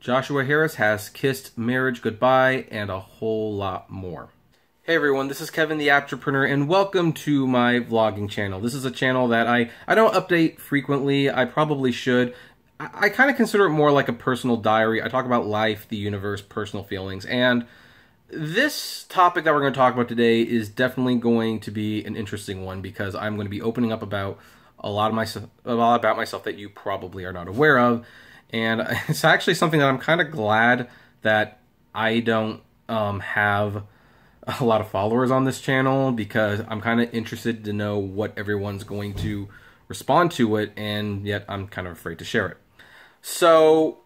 Joshua Harris has kissed marriage goodbye and a whole lot more. Hey everyone, this is Kevin the Apptrepreneur and welcome to my vlogging channel. This is a channel that I, I don't update frequently, I probably should. I, I kind of consider it more like a personal diary. I talk about life, the universe, personal feelings, and this topic that we're going to talk about today is definitely going to be an interesting one because I'm going to be opening up about a lot of myself, a lot about myself that you probably are not aware of, and it's actually something that I'm kind of glad that I don't um, have a lot of followers on this channel because I'm kind of interested to know what everyone's going to respond to it, and yet I'm kind of afraid to share it. So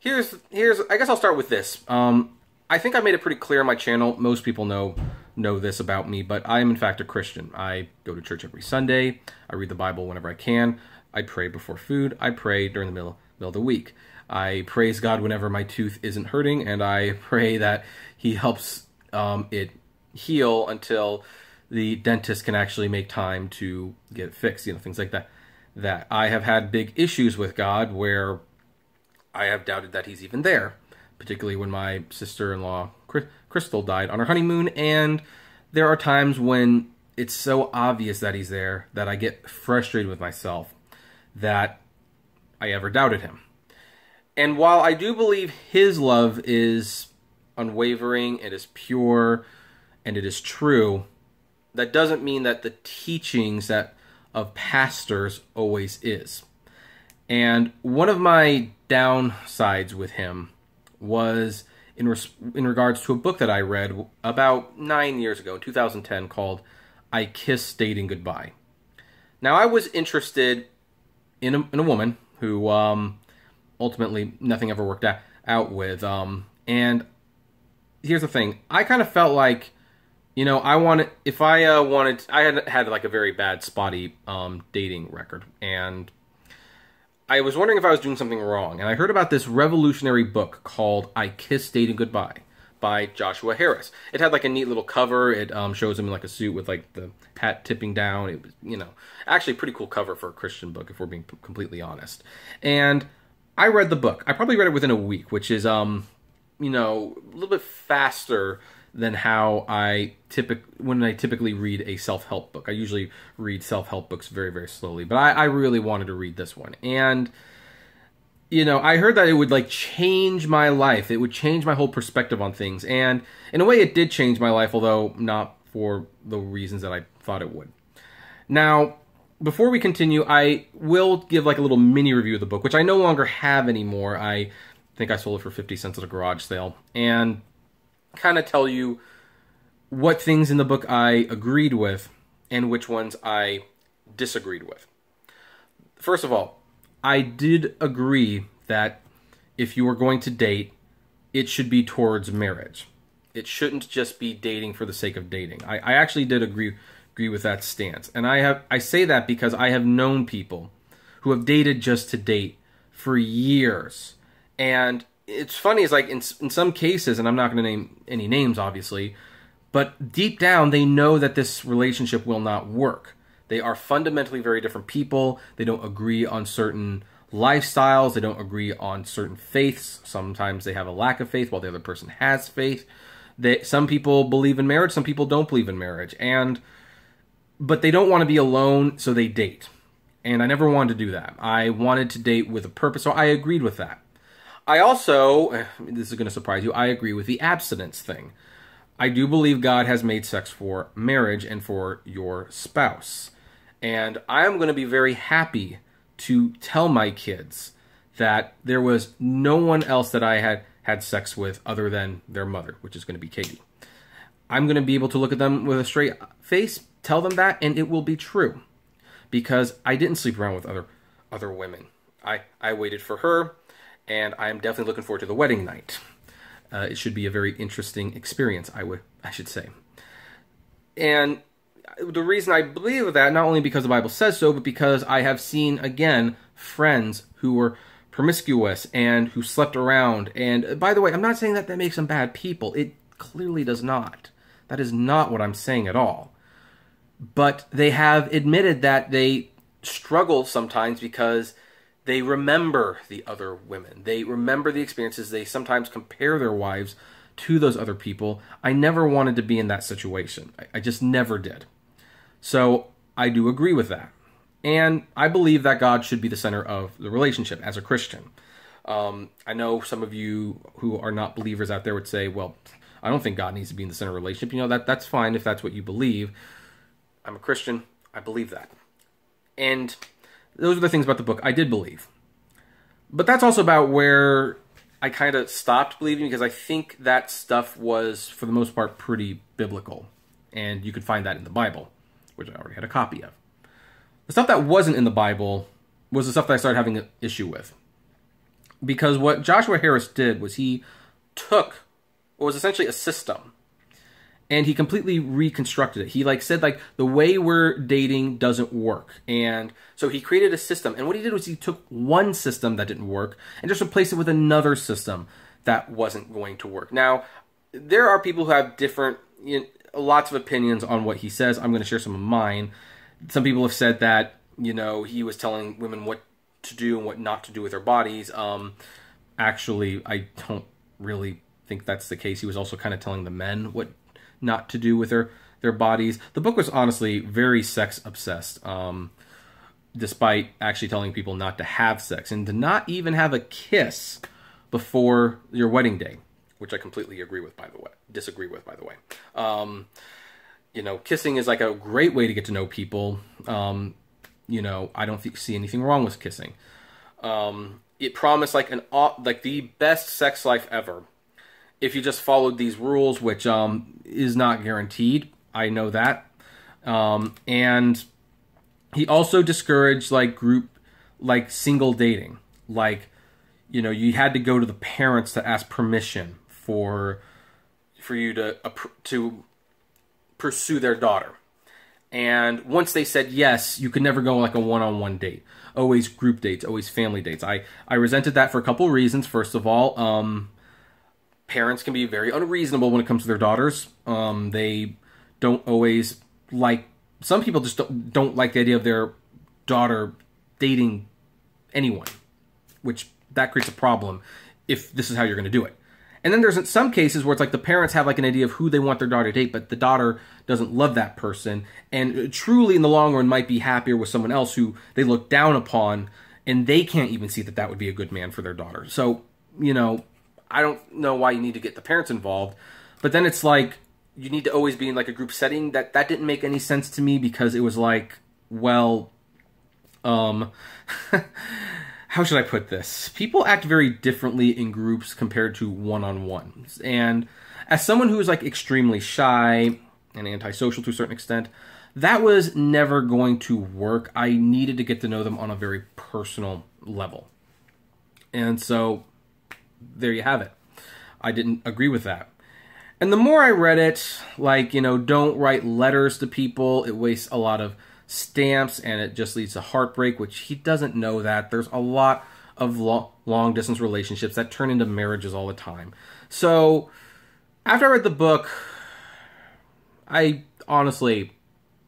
here's here's I guess I'll start with this. Um, I think I made it pretty clear on my channel. Most people know know this about me, but I am in fact a Christian. I go to church every Sunday. I read the Bible whenever I can. I pray before food. I pray during the middle middle of the week. I praise God whenever my tooth isn't hurting, and I pray that He helps um, it heal until the dentist can actually make time to get it fixed. You know, things like that. That I have had big issues with God where I have doubted that He's even there particularly when my sister-in-law Crystal died on her honeymoon and there are times when it's so obvious that he's there that I get frustrated with myself that I ever doubted him. And while I do believe his love is unwavering, it is pure, and it is true, that doesn't mean that the teachings that of pastors always is. And one of my downsides with him was in in regards to a book that I read about nine years ago, in 2010, called "I Kiss Dating Goodbye." Now, I was interested in a, in a woman who um, ultimately nothing ever worked out, with, um, and here's the thing: I kind of felt like, you know, I wanted if I uh, wanted, I had had like a very bad spotty um, dating record, and I was wondering if I was doing something wrong, and I heard about this revolutionary book called I Kiss Dating Goodbye by Joshua Harris. It had like a neat little cover. It um, shows him in like a suit with like the hat tipping down. It was, you know, actually pretty cool cover for a Christian book, if we're being completely honest. And I read the book. I probably read it within a week, which is, um, you know, a little bit faster than how I typic when I typically read a self help book. I usually read self help books very very slowly, but I, I really wanted to read this one, and you know I heard that it would like change my life. It would change my whole perspective on things, and in a way, it did change my life, although not for the reasons that I thought it would. Now, before we continue, I will give like a little mini review of the book, which I no longer have anymore. I think I sold it for 50 cents at a garage sale. And kind of tell you what things in the book I agreed with and which ones I disagreed with. First of all, I did agree that if you were going to date, it should be towards marriage. It shouldn't just be dating for the sake of dating. I, I actually did agree agree with that stance. And I have I say that because I have known people who have dated just to date for years. And it's funny is like in in some cases, and I'm not going to name any names, obviously, but deep down they know that this relationship will not work. They are fundamentally very different people. They don't agree on certain lifestyles. They don't agree on certain faiths. Sometimes they have a lack of faith while the other person has faith. They, some people believe in marriage. Some people don't believe in marriage, and but they don't want to be alone, so they date. And I never wanted to do that. I wanted to date with a purpose, so I agreed with that. I also, eh, this is going to surprise you, I agree with the abstinence thing. I do believe God has made sex for marriage and for your spouse. And I am going to be very happy to tell my kids that there was no one else that I had had sex with other than their mother, which is going to be Katie. I'm going to be able to look at them with a straight face, tell them that, and it will be true. Because I didn't sleep around with other other women. I, I waited for her and I'm definitely looking forward to the wedding night. Uh, it should be a very interesting experience, I would, I should say. And the reason I believe that, not only because the Bible says so, but because I have seen again friends who were promiscuous and who slept around. And uh, by the way, I'm not saying that that makes them bad people. It clearly does not. That is not what I'm saying at all. But they have admitted that they struggle sometimes because They remember the other women. They remember the experiences. They sometimes compare their wives to those other people. I never wanted to be in that situation. I, I just never did. So I do agree with that. And I believe that God should be the center of the relationship as a Christian. Um, I know some of you who are not believers out there would say, well, I don't think God needs to be in the center of relationship. You know, that that's fine if that's what you believe. I'm a Christian. I believe that. And those are the things about the book I did believe. But that's also about where I kind of stopped believing because I think that stuff was, for the most part, pretty biblical. And you could find that in the Bible, which I already had a copy of. The stuff that wasn't in the Bible was the stuff that I started having an issue with. Because what Joshua Harris did was he took what was essentially a system and he completely reconstructed it. He like said like the way we're dating doesn't work. And so he created a system. And what he did was he took one system that didn't work and just replaced it with another system that wasn't going to work. Now, there are people who have different lots of opinions on what he says. I'm going to share some of mine. Some people have said that, you know, he was telling women what to do and what not to do with their bodies. Um actually, I don't really think that's the case. He was also kind of telling the men what not to do with their their bodies. The book was honestly very sex obsessed. Um, despite actually telling people not to have sex and to not even have a kiss before your wedding day, which I completely agree with, by the way, disagree with, by the way. Um, you know, kissing is like a great way to get to know people. Um, you know, I don't see anything wrong with kissing. Um, it promised like an like the best sex life ever if you just followed these rules, which um, is not guaranteed. I know that. Um, and he also discouraged like group, like single dating. Like, you know, you had to go to the parents to ask permission for for you to uh, to pursue their daughter. And once they said yes, you could never go like a one-on-one date. Always group dates, always family dates. I I resented that for a couple reasons. First of all, um, parents can be very unreasonable when it comes to their daughters. Um, they don't always like. Some people just don't, don't like the idea of their daughter dating anyone, which that creates a problem if this is how you're going to do it. And then there's some cases where it's like the parents have like an idea of who they want their daughter to date, but the daughter doesn't love that person, and truly in the long run might be happier with someone else who they look down upon, and they can't even see that that would be a good man for their daughter. So you know, I don't know why you need to get the parents involved. But then it's like you need to always be in like a group setting. That that didn't make any sense to me because it was like, well, um how should I put this? People act very differently in groups compared to one-on-ones. And as someone who is like extremely shy and antisocial to a certain extent, that was never going to work. I needed to get to know them on a very personal level. And so there you have it. I didn't agree with that. And the more I read it, like, you know, don't write letters to people, it wastes a lot of stamps and it just leads to heartbreak, which he doesn't know that. There's a lot of lo- long distance relationships that turn into marriages all the time. So, after I read the book, I honestly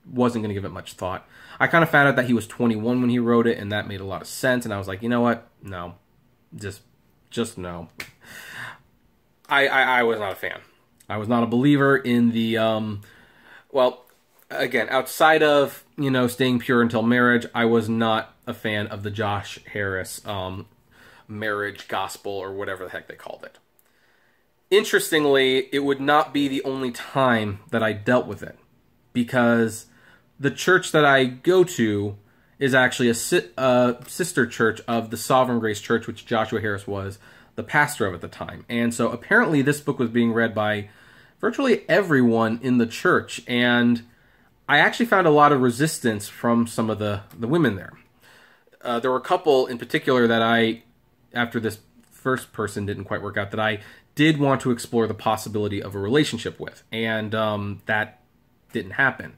wasn't going to give it much thought. I kind of found out that he was 21 when he wrote it, and that made a lot of sense. And I was like, you know what? No, just just no. I, I, I was not a fan. I was not a believer in the um well again, outside of, you know, staying pure until marriage, I was not a fan of the Josh Harris um marriage gospel or whatever the heck they called it. Interestingly, it would not be the only time that I dealt with it because the church that I go to is actually a si- uh, sister church of the Sovereign Grace Church, which Joshua Harris was the pastor of at the time. And so apparently this book was being read by virtually everyone in the church. And I actually found a lot of resistance from some of the, the women there. Uh, there were a couple in particular that I, after this first person didn't quite work out, that I did want to explore the possibility of a relationship with. And um, that didn't happen.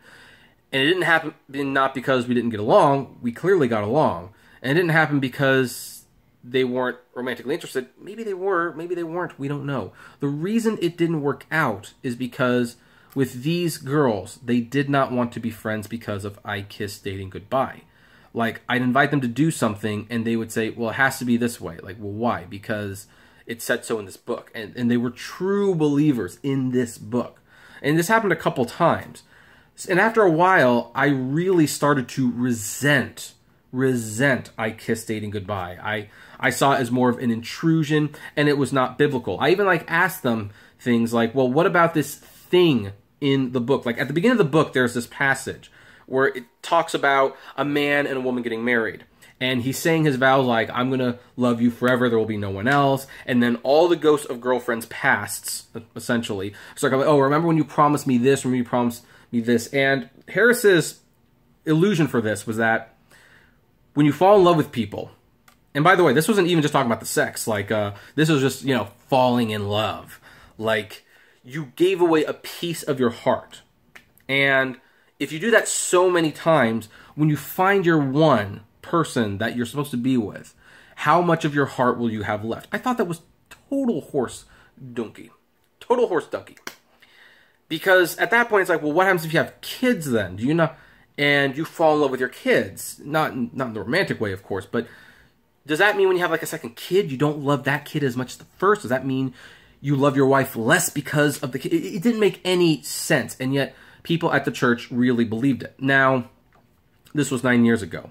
And it didn't happen not because we didn't get along. We clearly got along. And it didn't happen because they weren't romantically interested. Maybe they were, maybe they weren't. We don't know. The reason it didn't work out is because with these girls, they did not want to be friends because of I Kiss Dating Goodbye. Like I'd invite them to do something and they would say, "Well, it has to be this way." Like, "Well, why?" Because it said so in this book. And and they were true believers in this book. And this happened a couple times. And after a while, I really started to resent resent I kissed dating goodbye. I I saw it as more of an intrusion and it was not biblical. I even like asked them things like, "Well, what about this thing in the book?" Like at the beginning of the book there's this passage where it talks about a man and a woman getting married. And he's saying his vows like, I'm going to love you forever, there will be no one else. And then all the ghosts of girlfriends pasts, essentially. So like, oh, remember when you promised me this, remember you promised me this. And Harris's illusion for this was that when you fall in love with people, and by the way, this wasn't even just talking about the sex. Like, uh, this was just, you know, falling in love. Like, you gave away a piece of your heart. And if you do that so many times, when you find your one person that you're supposed to be with, how much of your heart will you have left? I thought that was total horse donkey. Total horse donkey. Because at that point, it's like, well, what happens if you have kids then? Do you know? And you fall in love with your kids. Not, not in the romantic way, of course, but does that mean when you have like a second kid, you don't love that kid as much as the first? Does that mean you love your wife less because of the kid? It, it didn't make any sense. And yet, people at the church really believed it. Now, this was nine years ago.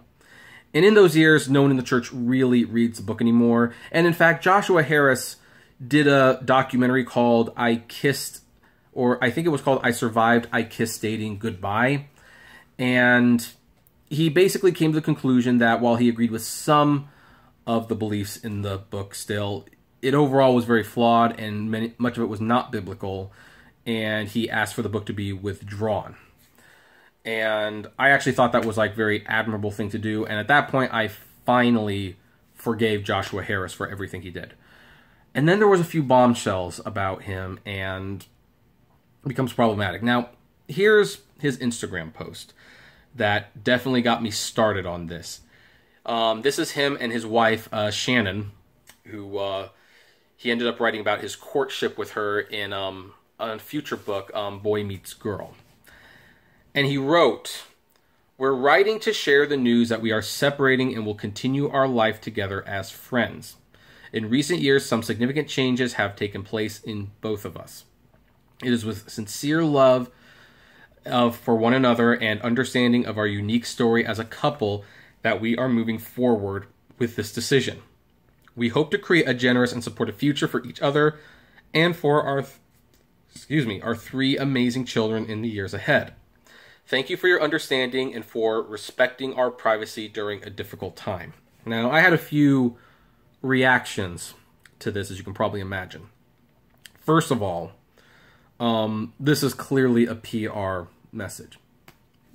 And in those years, no one in the church really reads the book anymore. And in fact, Joshua Harris did a documentary called I Kissed, or I think it was called I Survived, I Kissed Dating Goodbye. And he basically came to the conclusion that while he agreed with some of the beliefs in the book still, it overall was very flawed and many, much of it was not biblical and he asked for the book to be withdrawn. And I actually thought that was like very admirable thing to do. And at that point, I finally forgave Joshua Harris for everything he did. And then there was a few bombshells about him, and becomes problematic. Now, here's his Instagram post that definitely got me started on this. Um, this is him and his wife uh, Shannon, who uh, he ended up writing about his courtship with her in um, a future book, um, Boy Meets Girl. And he wrote, We're writing to share the news that we are separating and will continue our life together as friends. In recent years, some significant changes have taken place in both of us. It is with sincere love of for one another and understanding of our unique story as a couple that we are moving forward with this decision. We hope to create a generous and supportive future for each other and for our excuse me, our three amazing children in the years ahead. Thank you for your understanding and for respecting our privacy during a difficult time. Now, I had a few reactions to this, as you can probably imagine. First of all, um, this is clearly a PR message.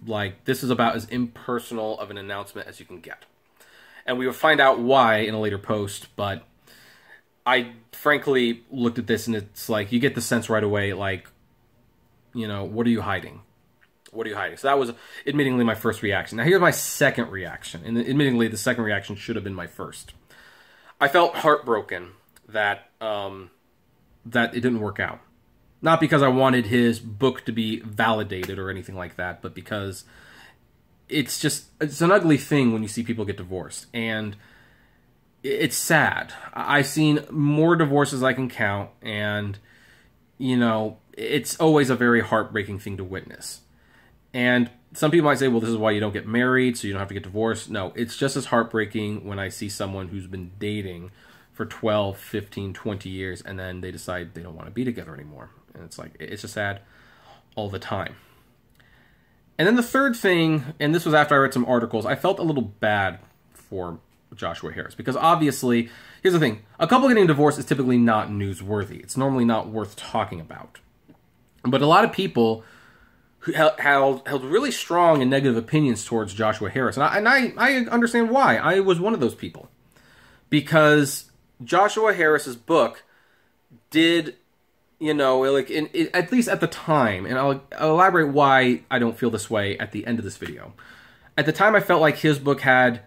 Like, this is about as impersonal of an announcement as you can get. And we will find out why in a later post, but I frankly looked at this and it's like you get the sense right away, like, you know, what are you hiding? What are you hiding? So that was admittingly my first reaction. Now here's my second reaction, and admittingly the second reaction should have been my first. I felt heartbroken that um, that it didn't work out. Not because I wanted his book to be validated or anything like that, but because it's just it's an ugly thing when you see people get divorced and it's sad. I've seen more divorces I can count, and you know, it's always a very heartbreaking thing to witness. And some people might say, well, this is why you don't get married, so you don't have to get divorced. No, it's just as heartbreaking when I see someone who's been dating for 12, 15, 20 years, and then they decide they don't want to be together anymore. And it's like, it's just sad all the time. And then the third thing, and this was after I read some articles, I felt a little bad for Joshua Harris. Because obviously, here's the thing a couple getting divorced is typically not newsworthy, it's normally not worth talking about. But a lot of people held, held, really strong and negative opinions towards Joshua Harris. And, I, and I, I understand why. I was one of those people. Because Joshua Harris's book did you know, like in, in, at least at the time, and I'll, I'll, elaborate why I don't feel this way at the end of this video. At the time, I felt like his book had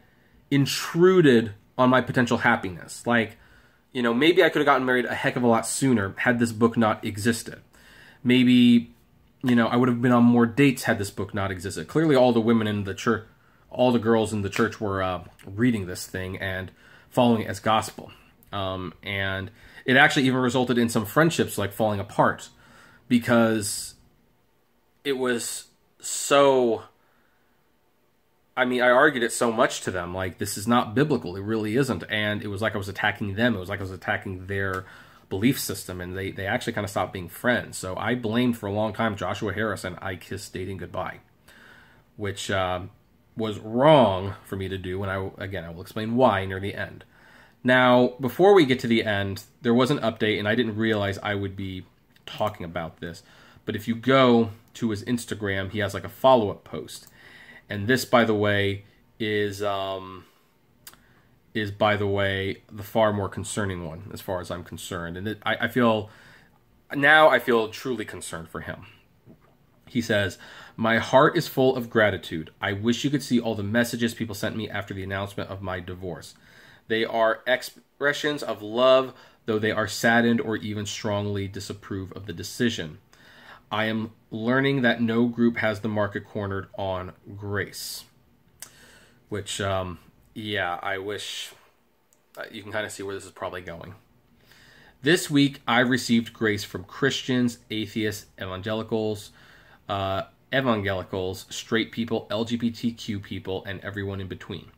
intruded on my potential happiness. Like, you know, maybe I could have gotten married a heck of a lot sooner had this book not existed. Maybe, you know, I would have been on more dates had this book not existed. Clearly, all the women in the church, all the girls in the church were uh, reading this thing and following it as gospel. Um, and it actually even resulted in some friendships like falling apart because it was so I mean, I argued it so much to them, like this is not biblical. It really isn't, and it was like I was attacking them. It was like I was attacking their belief system, and they they actually kind of stopped being friends. So I blamed for a long time Joshua Harris and I kissed dating goodbye, which uh, was wrong for me to do. And I again I will explain why near the end. Now, before we get to the end, there was an update, and I didn't realize I would be talking about this. But if you go to his Instagram, he has like a follow up post and this, by the way, is um, is by the way the far more concerning one as far as I'm concerned. And it, I, I feel now I feel truly concerned for him. He says, My heart is full of gratitude. I wish you could see all the messages people sent me after the announcement of my divorce. They are expressions of love, though they are saddened or even strongly disapprove of the decision. I am learning that no group has the market cornered on grace. Which, um, yeah, I wish uh, you can kind of see where this is probably going. This week, I received grace from Christians, atheists, evangelicals, uh, evangelicals, straight people, LGBTQ people, and everyone in between.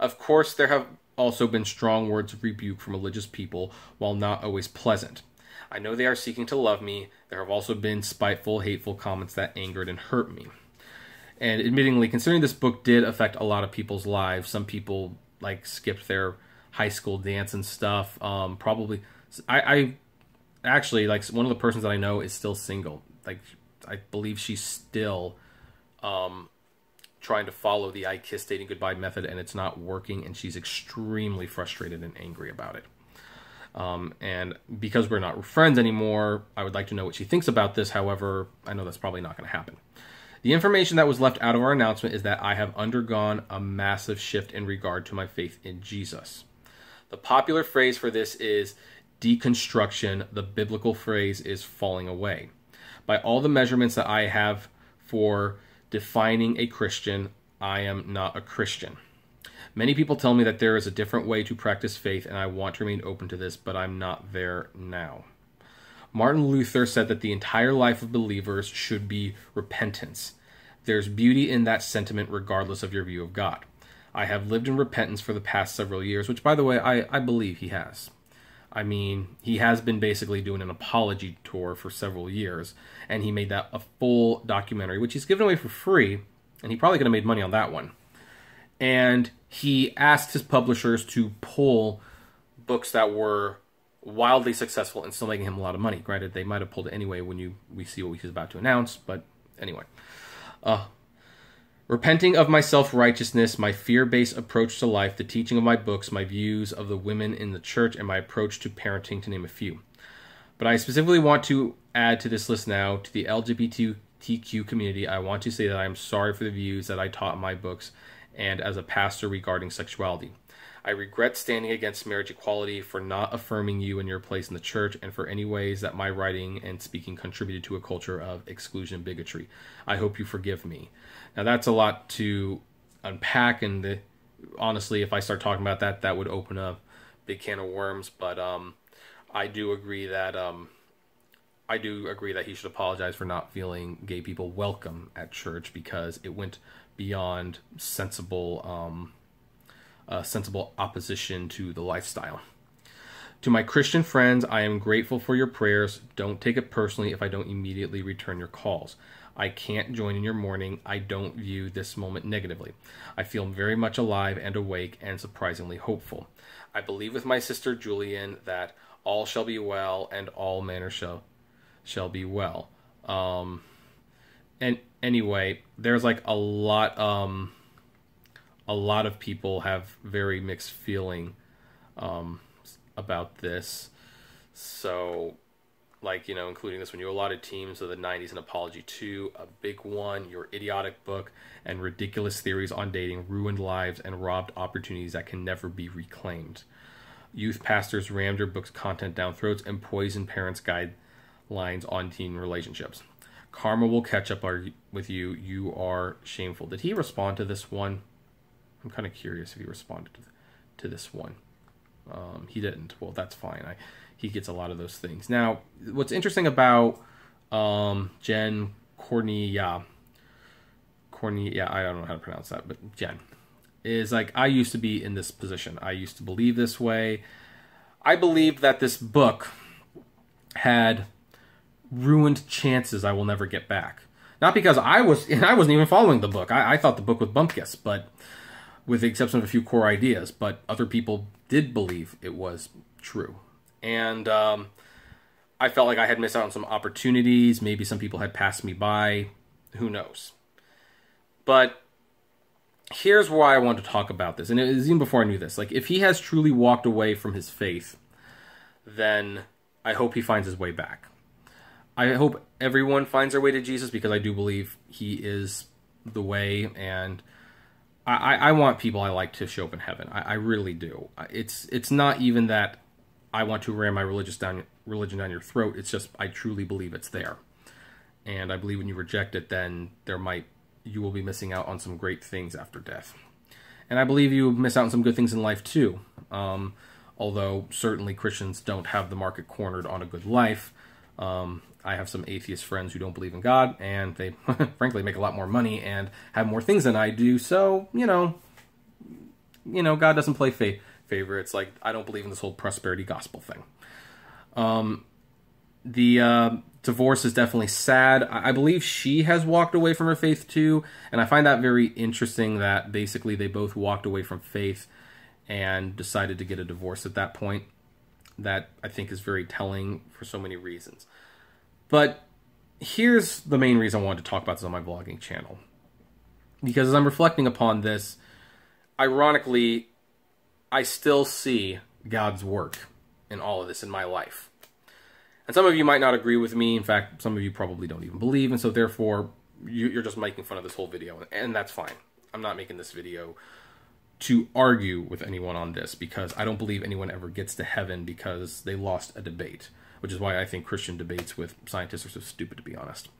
Of course, there have also been strong words of rebuke from religious people, while not always pleasant. I know they are seeking to love me. There have also been spiteful, hateful comments that angered and hurt me. And admittingly, considering this book did affect a lot of people's lives, some people like skipped their high school dance and stuff. Um, probably, I, I actually like one of the persons that I know is still single. Like, I believe she's still um, trying to follow the I kiss dating goodbye method, and it's not working, and she's extremely frustrated and angry about it. Um, and because we're not friends anymore, I would like to know what she thinks about this. However, I know that's probably not going to happen. The information that was left out of our announcement is that I have undergone a massive shift in regard to my faith in Jesus. The popular phrase for this is deconstruction. The biblical phrase is falling away. By all the measurements that I have for defining a Christian, I am not a Christian. Many people tell me that there is a different way to practice faith, and I want to remain open to this, but I'm not there now. Martin Luther said that the entire life of believers should be repentance. There's beauty in that sentiment, regardless of your view of God. I have lived in repentance for the past several years, which, by the way, I, I believe he has. I mean, he has been basically doing an apology tour for several years, and he made that a full documentary, which he's given away for free, and he probably could have made money on that one and he asked his publishers to pull books that were wildly successful and still making him a lot of money. Granted, they might have pulled it anyway when you we see what he's about to announce, but anyway. Uh, repenting of my self righteousness, my fear based approach to life, the teaching of my books, my views of the women in the church, and my approach to parenting, to name a few. But I specifically want to add to this list now to the LGBTQ community. I want to say that I am sorry for the views that I taught in my books and as a pastor regarding sexuality. I regret standing against marriage equality for not affirming you and your place in the church and for any ways that my writing and speaking contributed to a culture of exclusion and bigotry. I hope you forgive me. Now, that's a lot to unpack, and the, honestly, if I start talking about that, that would open a big can of worms. But um, I do agree that um, I do agree that he should apologize for not feeling gay people welcome at church because it went beyond sensible um, uh, sensible opposition to the lifestyle. To my Christian friends, I am grateful for your prayers. Don't take it personally if I don't immediately return your calls. I can't join in your mourning. I don't view this moment negatively. I feel very much alive and awake and surprisingly hopeful. I believe with my sister Julian that all shall be well and all manner shall shall be well. Um, and anyway, there's like a lot um a lot of people have very mixed feeling um about this. So like, you know, including this one, you allotted teams of the 90s an apology to a big one, your idiotic book, and ridiculous theories on dating ruined lives and robbed opportunities that can never be reclaimed. Youth pastors rammed your book's content down throats and poisoned parents' guidelines on teen relationships. Karma will catch up with you. You are shameful. Did he respond to this one? I'm kind of curious if he responded to, to this one. Um, he didn't. Well, that's fine. I, he gets a lot of those things. Now, what's interesting about um, Jen Cornea, yeah, I don't know how to pronounce that, but Jen is like I used to be in this position. I used to believe this way. I believed that this book had ruined chances I will never get back. Not because I was, and I wasn't even following the book. I, I thought the book was bumpkiss, but with the exception of a few core ideas. But other people did believe it was true, and um, I felt like I had missed out on some opportunities. Maybe some people had passed me by. Who knows? But here's why I want to talk about this, and it was even before I knew this. Like, if he has truly walked away from his faith, then I hope he finds his way back. I hope everyone finds their way to Jesus because I do believe he is the way, and I, I want people I like to show up in heaven. I, I really do. It's it's not even that I want to ram my religious down religion down your throat. It's just I truly believe it's there, and I believe when you reject it, then there might you will be missing out on some great things after death. And I believe you miss out on some good things in life too. Um, although certainly Christians don't have the market cornered on a good life. Um, I have some atheist friends who don't believe in God, and they frankly make a lot more money and have more things than I do. So you know, you know, God doesn't play fa- favor. It's like I don't believe in this whole prosperity gospel thing. Um, the uh, divorce is definitely sad. I believe she has walked away from her faith too, and I find that very interesting that basically they both walked away from faith and decided to get a divorce at that point. That I think is very telling for so many reasons. But here's the main reason I wanted to talk about this on my vlogging channel. Because as I'm reflecting upon this, ironically, I still see God's work in all of this in my life. And some of you might not agree with me. In fact, some of you probably don't even believe. And so therefore, you, are just making fun of this whole video. And that's fine. I'm not making this video to argue with anyone on this because I don't believe anyone ever gets to heaven because they lost a debate, which is why I think Christian debates with scientists are so stupid, to be honest.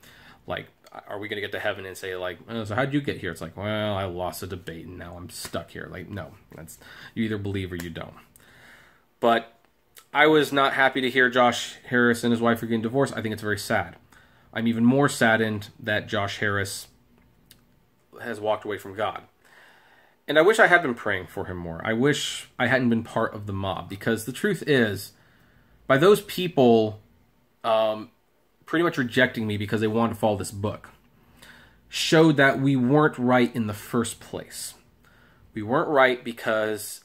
Like, are we going to get to heaven and say, like, oh, so how'd you get here? It's like, well, I lost a debate and now I'm stuck here. Like, no, that's you either believe or you don't. But I was not happy to hear Josh Harris and his wife are getting divorced. I think it's very sad. I'm even more saddened that Josh Harris has walked away from God. And I wish I had been praying for him more. I wish I hadn't been part of the mob because the truth is, by those people um, pretty much rejecting me because they wanted to follow this book, showed that we weren't right in the first place. We weren't right because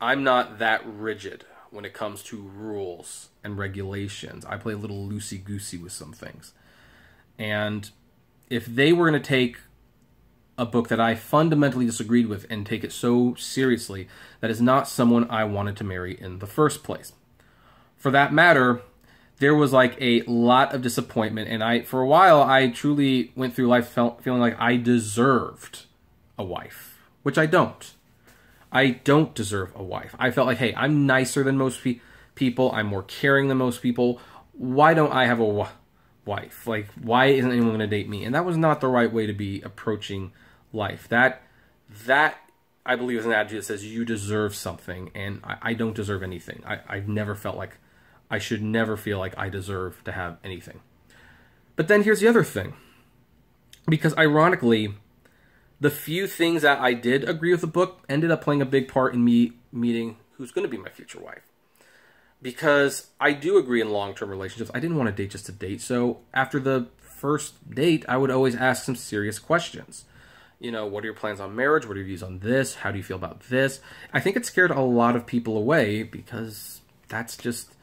I'm not that rigid when it comes to rules and regulations. I play a little loosey goosey with some things. And if they were going to take a book that I fundamentally disagreed with and take it so seriously, that is not someone I wanted to marry in the first place. For that matter, there was like a lot of disappointment, and I, for a while, I truly went through life feeling like I deserved a wife, which I don't. I don't deserve a wife. I felt like, hey, I'm nicer than most pe- people. I'm more caring than most people. Why don't I have a w- wife? Like, why isn't anyone going to date me? And that was not the right way to be approaching life. That that I believe is an attitude that says you deserve something, and I, I don't deserve anything. I, I've never felt like I should never feel like I deserve to have anything. But then here's the other thing. Because ironically, the few things that I did agree with the book ended up playing a big part in me meeting who's going to be my future wife. Because I do agree in long term relationships. I didn't want to date just to date. So after the first date, I would always ask some serious questions. You know, what are your plans on marriage? What are your views on this? How do you feel about this? I think it scared a lot of people away because that's just,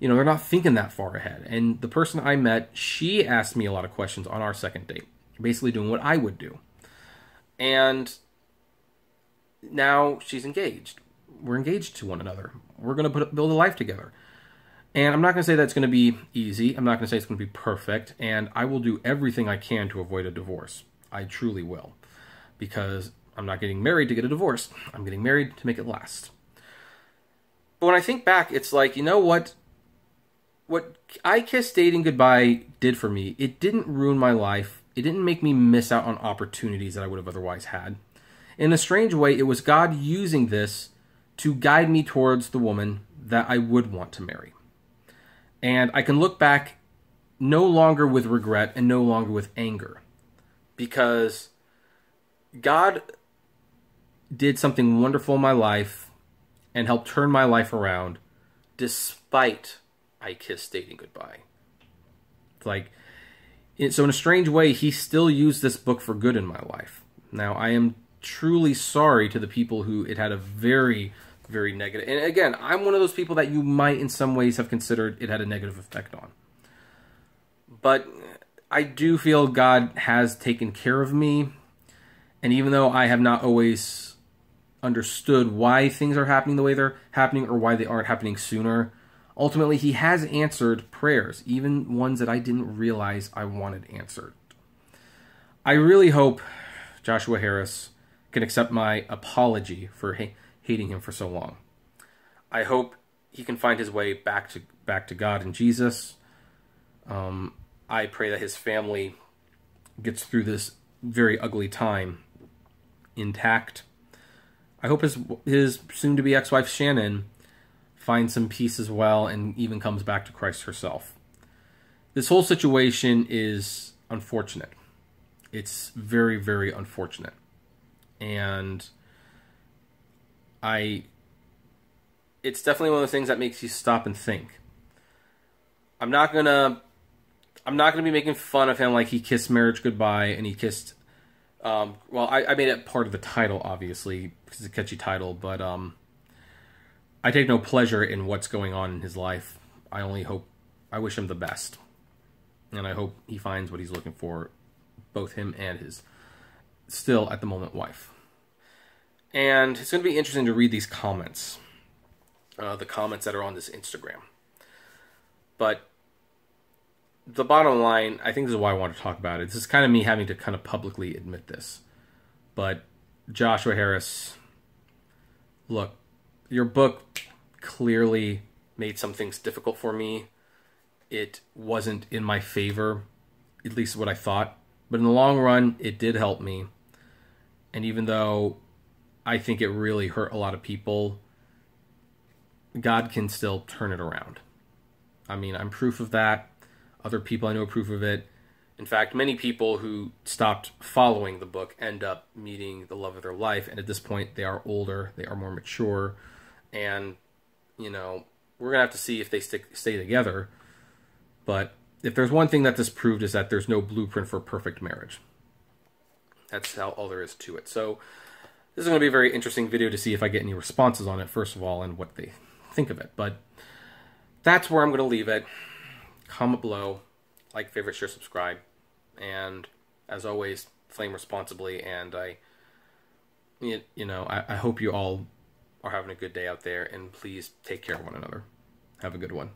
you know, they're not thinking that far ahead. And the person I met, she asked me a lot of questions on our second date, basically doing what I would do and now she's engaged. We're engaged to one another. We're going to build a life together. And I'm not going to say that's going to be easy. I'm not going to say it's going to be perfect. And I will do everything I can to avoid a divorce. I truly will. Because I'm not getting married to get a divorce. I'm getting married to make it last. But when I think back, it's like, you know what? What I Kiss Dating Goodbye did for me, it didn't ruin my life it didn't make me miss out on opportunities that I would have otherwise had. in a strange way, it was God using this to guide me towards the woman that I would want to marry. And I can look back no longer with regret and no longer with anger because God did something wonderful in my life and helped turn my life around despite I kissed dating goodbye. It's like, so in a strange way, he still used this book for good in my life. Now, I am truly sorry to the people who it had a very, very negative. And again, I'm one of those people that you might, in some ways, have considered it had a negative effect on. But I do feel God has taken care of me. And even though I have not always understood why things are happening the way they're happening or why they aren't happening sooner, ultimately He has answered prayers, even ones that I didn't realize I wanted answered. I really hope Joshua Harris can accept my apology for ha- hating him for so long. I hope he can find his way back to back to God and Jesus. Um, I pray that his family gets through this very ugly time intact. I hope his his soon to be ex wife Shannon finds some peace as well and even comes back to Christ herself. This whole situation is unfortunate. It's very very unfortunate and I it's definitely one of the things that makes you stop and think. I'm not gonna I'm not gonna be making fun of him like he kissed marriage goodbye and he kissed um, well I, I made it part of the title obviously because it's a catchy title, but um, I take no pleasure in what's going on in his life. I only hope I wish him the best. And I hope he finds what he's looking for, both him and his still at the moment wife. And it's going to be interesting to read these comments, uh, the comments that are on this Instagram. But the bottom line, I think this is why I want to talk about it. This is kind of me having to kind of publicly admit this. But Joshua Harris, look, your book clearly made some things difficult for me. It wasn't in my favor, at least what I thought. But in the long run, it did help me. And even though I think it really hurt a lot of people, God can still turn it around. I mean, I'm proof of that. Other people I know are proof of it. In fact, many people who stopped following the book end up meeting the love of their life. And at this point, they are older, they are more mature. And, you know, we're to have to see if they stick, stay together. But if there's one thing that this proved is that there's no blueprint for perfect marriage. That's how all there is to it. So this is going to be a very interesting video to see if I get any responses on it, first of all, and what they think of it. But that's where I'm going to leave it. Comment below, like, favorite, share, subscribe, and as always, flame responsibly. And I, you, you know, I, I hope you all are having a good day out there, and please take care of one another. Have a good one.